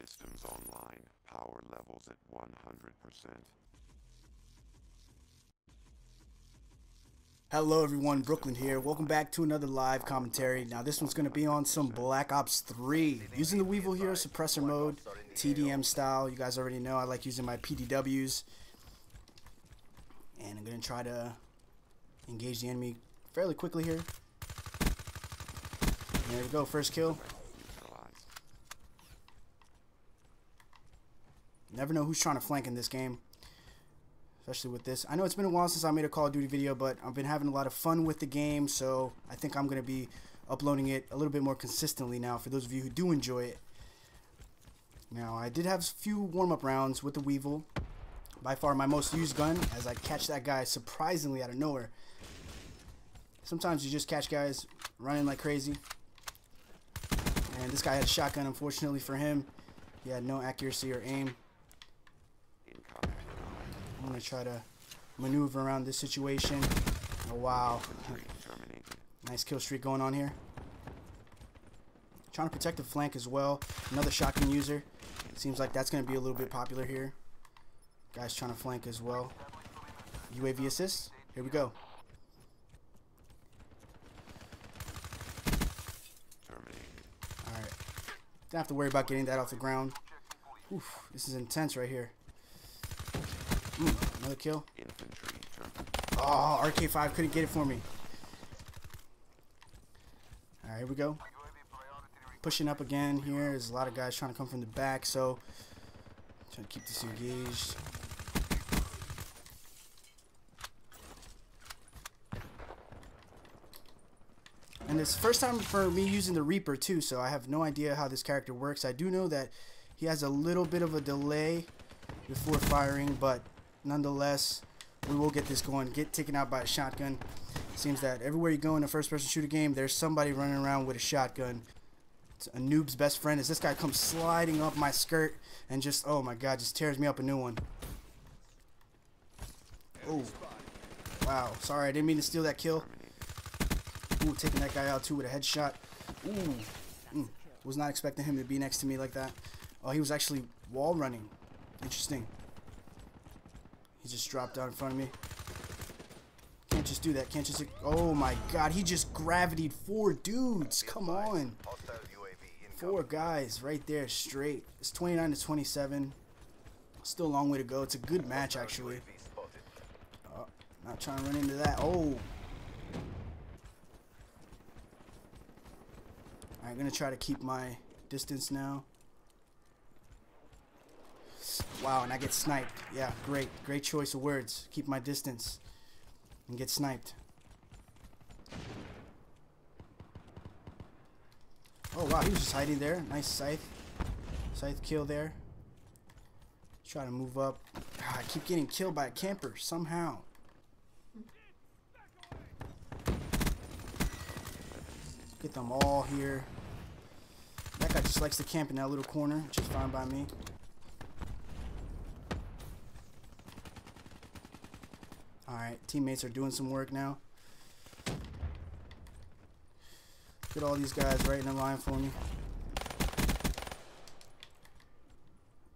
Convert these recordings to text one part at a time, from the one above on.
Systems online. Power levels at 100%. Hello everyone, Brooklyn here. Welcome back to another live commentary. Now this one's going to be on some Black Ops 3. Using the Weevil here, suppressor mode, TDM style. You guys already know I like using my PDWs. And I'm going to try to engage the enemy fairly quickly here. There we go, first kill. Never know who's trying to flank in this game. Especially with this. I know it's been a while since I made a Call of Duty video, but I've been having a lot of fun with the game, so I think I'm going to be uploading it a little bit more consistently now for those of you who do enjoy it. Now, I did have a few warm-up rounds with the Weevil. By far my most used gun, as I catch that guy surprisingly out of nowhere. Sometimes you just catch guys running like crazy. And this guy had a shotgun, unfortunately for him. He had no accuracy or aim. I'm gonna try to maneuver around this situation. Oh wow, nice kill streak going on here. Trying to protect the flank as well. Another shotgun user. Seems like that's gonna be a little bit popular here. Guys trying to flank as well. UAV assist. Here we go. All right. Don't have to worry about getting that off the ground. Oof, this is intense right here. Mm, another kill. Infantry. Oh, RK5 couldn't get it for me. Alright, here we go. Pushing up again here. There's a lot of guys trying to come from the back, so trying to keep this engaged. And it's first time for me using the Reaper too, so I have no idea how this character works. I do know that he has a little bit of a delay before firing, but nonetheless, we will get this going. Get taken out by a shotgun. Seems that everywhere you go in a first-person shooter game, there's somebody running around with a shotgun. It's a noob's best friend. is this guy comes sliding up my skirt and just, oh my god, just tears me up a new one. Oh, wow. Sorry, I didn't mean to steal that kill. Ooh, taking that guy out too with a headshot. Ooh, mm, was not expecting him to be next to me like that. Oh, he was actually wall running. Interesting. Just dropped down in front of me. Can't just do that. Can't just. Oh my god, he just gravitated four dudes. Come on. Four guys right there straight. It's 29 to 27. Still a long way to go. It's a good match actually. Oh, not trying to run into that. Oh. I'm gonna try to keep my distance now. Wow, and I get sniped. Yeah, great. Great choice of words. Keep my distance and get sniped. Oh wow, he was just hiding there. Nice scythe. Scythe kill there. Try to move up. God, I keep getting killed by a camper somehow. Get them all here. That guy just likes to camp in that little corner, which is fine by me. Alright, teammates are doing some work now. Get all these guys right in the line for me.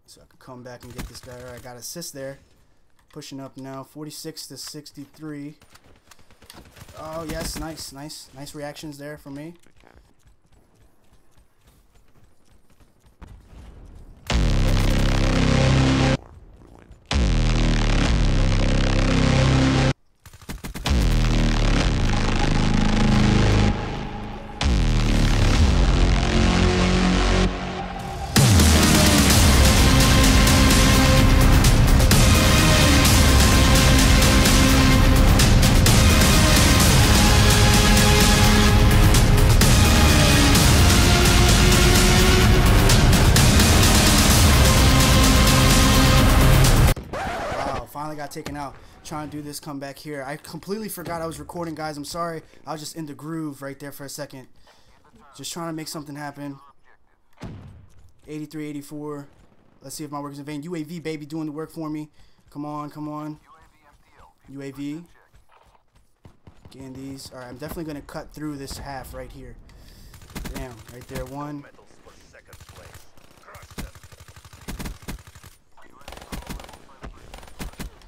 So I can come back and get this guy. Alright, got assist there. Pushing up now, 46 to 63. Oh, yes, nice, nice. Nice reactions there for me. Finally got taken out. Trying to do this comeback here. I completely forgot I was recording, guys. I'm sorry. I was just in the groove right there for a second. Just trying to make something happen. 83, 84. Let's see if my work is in vain. UAV, baby, doing the work for me. Come on, come on. UAV. Getting these. Alright, I'm definitely going to cut through this half right here. Damn, right there. One.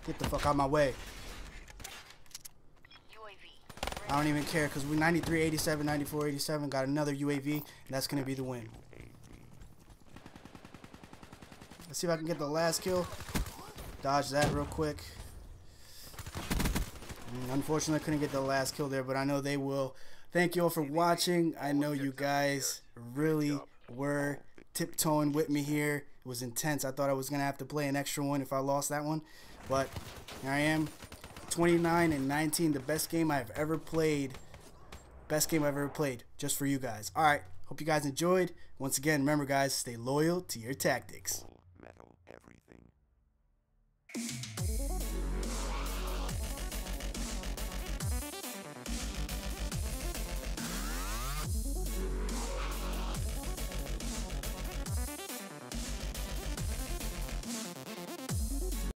Get the fuck out of my way. I don't even care because we 93, 87, 94, 87 got another UAV, and that's going to be the win. Let's see if I can get the last kill. Dodge that real quick. Mm, unfortunately, I couldn't get the last kill there, but I know they will. Thank you all for watching. I know you guys really were tiptoeing with me here. It was intense. I thought I was going to have to play an extra one if I lost that one. But here I am. 29 and 19, the best game I've ever played. Best game I've ever played, just for you guys. All right, hope you guys enjoyed. Once again, remember, guys, stay loyal to your tactics. Metal everything.